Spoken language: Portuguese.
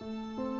Música